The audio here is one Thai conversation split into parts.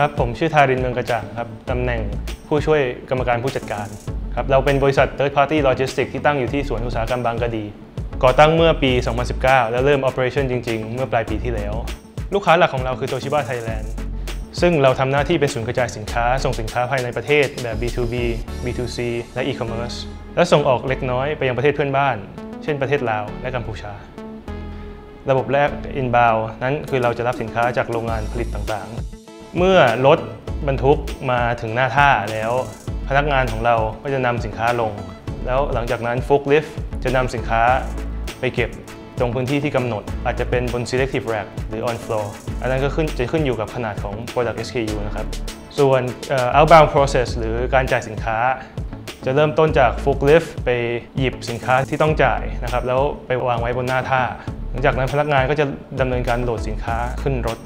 ครับผมชื่อทารินเมืองกระจ่างครับตำแหน่งผู้ช่วยกรรมการผู้จัดการครับเราเป็นบริษัท Third Party Logistics ที่ตั้งอยู่ที่สวนอุตสาหกรรมบางกะดี ก่อตั้งเมื่อปี 2019 แล้วเริ่ม operation จริง ๆ เมื่อปลายปีที่แล้ว ลูกค้าหลักของเราคือ Toshiba Thailand ซึ่งเราทำหน้าที่เป็นศูนย์กระจายสินค้า ส่งสินค้าภายในประเทศแบบ B2B B2C และ e-commerce และส่งออกเล็กน้อยไปยังประเทศเพื่อนบ้าน เช่นประเทศลาวและกัมพูชา ระบบแรก inbound นั้นคือเราจะรับสินค้าจากโรงงานผลิตต่างๆ เมื่อรถบรรทุกมาถึงหน้าท่าแล้วพนักงานของเราก็จะนำสินค้าลง แล้วหลังจากนั้นฟุกลิฟจะนำสินค้าไปเก็บตรงพื้นที่ที่กำหนด อาจจะเป็นบน selective rack หรือ on floor อันนั้นก็ขึ้นจะขึ้นอยู่กับขนาดของ product SKU นะครับ ส่วน outbound process หรือการจ่ายสินค้า จะเริ่มต้นจากฟุกลิฟไปหยิบสินค้าที่ต้องจ่ายนะครับแล้วไปวางไว้บนหน้าท่า หลังจากนั้นพนักงานก็จะดำเนินการโหลดสินค้าขึ้นรถ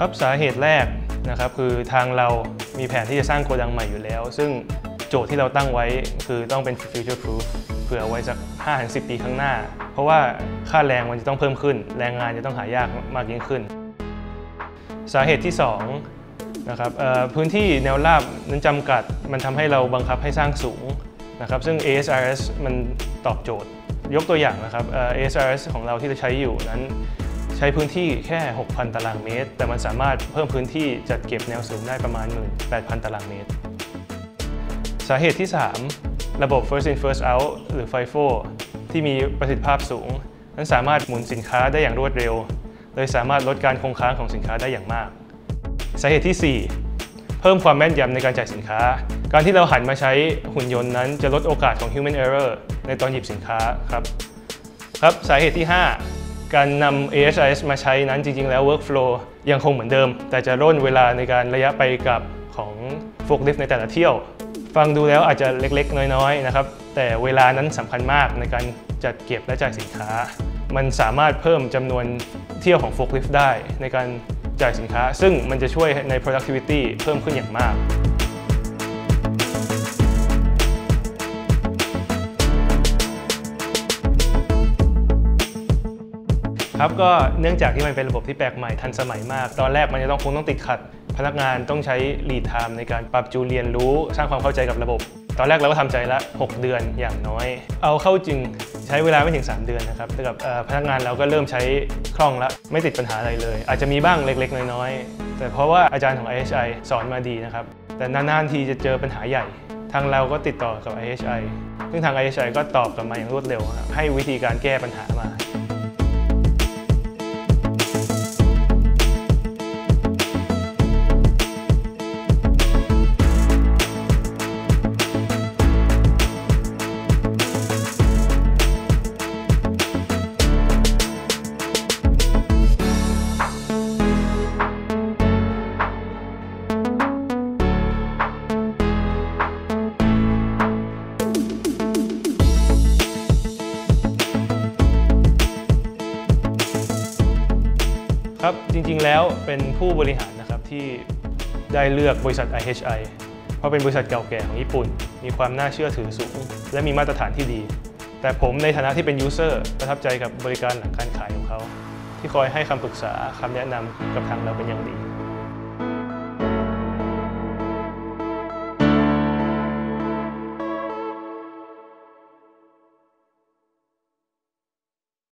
ครับสาเหตุแรกนะครับคือทางเรามีแผนที่จะสร้างโกดังใหม่อยู่แล้ว ซึ่งโจทย์ที่เราตั้งไว้คือต้องเป็น future proof เผื่อไว้สัก 5-10 ปีข้างหน้า เพราะว่าค่าแรงมันจะต้องเพิ่มขึ้น แรงงานจะต้องหายากมากยิ่งขึ้น สาเหตุที่2นะครับพื้นที่แนวราบนั้นจำกัด มันทำให้เราบังคับให้สร้างสูงนะครับซึ่ง ASRS มันตอบโจทย์ ยกตัวอย่างนะครับเอ่อ ASRS ของเราที่เราใช้อยู่นั้น ใช้พื้นที่แค่ 6,000 ตารางเมตร แต่มันสามารถเพิ่มพื้นที่จัดเก็บแนวสูงได้ประมาณ 18,000 ตารางเมตร สาเหตุที่ 3 ระบบ first in first out หรือ FIFO ที่มีประสิทธิภาพสูง นั้นสามารถหมุนสินค้าได้อย่างรวดเร็วเลยสามารถลดการคงค้างของสินค้าได้อย่างมาก สาเหตุที่ 4 เพิ่มความแม่นยำในการจ่ายสินค้า การที่เราหันมาใช้หุ่นยนต์นั้นจะลดโอกาสของ human error ในตอนหยิบสินค้าครับ ครับ สาเหตุที่ 5 การนำ AHIS มาใช้นั้นจริง ๆ แล้ว workflow ยังคงเหมือนเดิม แต่จะร่นเวลาในการระยะไปกับของ forklift ในแต่ละเที่ยว ฟังดูแล้วอาจจะเล็กๆ น้อยๆนะครับ แต่เวลานั้นสำคัญมากในการจัดเก็บและจ่ายสินค้า มันสามารถเพิ่มจำนวนเที่ยวของ forklift ได้ในการจ่ายสินค้า ซึ่งมันจะช่วยใน productivity เพิ่มขึ้นอย่างมาก ครับก็เนื่องจากที่มันเป็นระบบที่แปลกใหม่ทันสมัยมาก ตอนแรกมันจะต้องคงต้องติดขัด พนักงานต้องใช้ lead time ในการปรับจูเรียนรู้สร้างความเข้าใจกับระบบ ตอนแรกเราก็ทำใจละ 6 เดือนอย่างน้อย เอาเข้าจริงใช้เวลาไม่ถึง 3 เดือนนะครับแต่กับพนักงานเราก็เริ่มใช้คล่องละไม่ติดปัญหาอะไรเลย อาจจะมีบ้างเล็ก ๆ น้อยๆแต่เพราะว่าอาจารย์ของ IHI สอนมาดีนะครับแต่นานๆทีจะเจอปัญหาใหญ่ทางเราก็ติดต่อกับ IHI ซึ่งทาง IHI ก็ตอบกลับมาอย่างรวดเร็ว ให้วิธีการแก้ปัญหามา ครับ จริงๆแล้วเป็นผู้บริหารนะครับที่ได้เลือกบริษัท IHI เพราะเป็นบริษัทเก่าแก่ของญี่ปุ่น มีความน่าเชื่อถือสูง และมีมาตรฐานที่ดี แต่ผมในฐานะที่เป็นยูเซอร์ประทับใจกับบริการหลังการขายของเขา ที่คอยให้คำปรึกษาคำแนะนำกับทางเราเป็นอย่างดี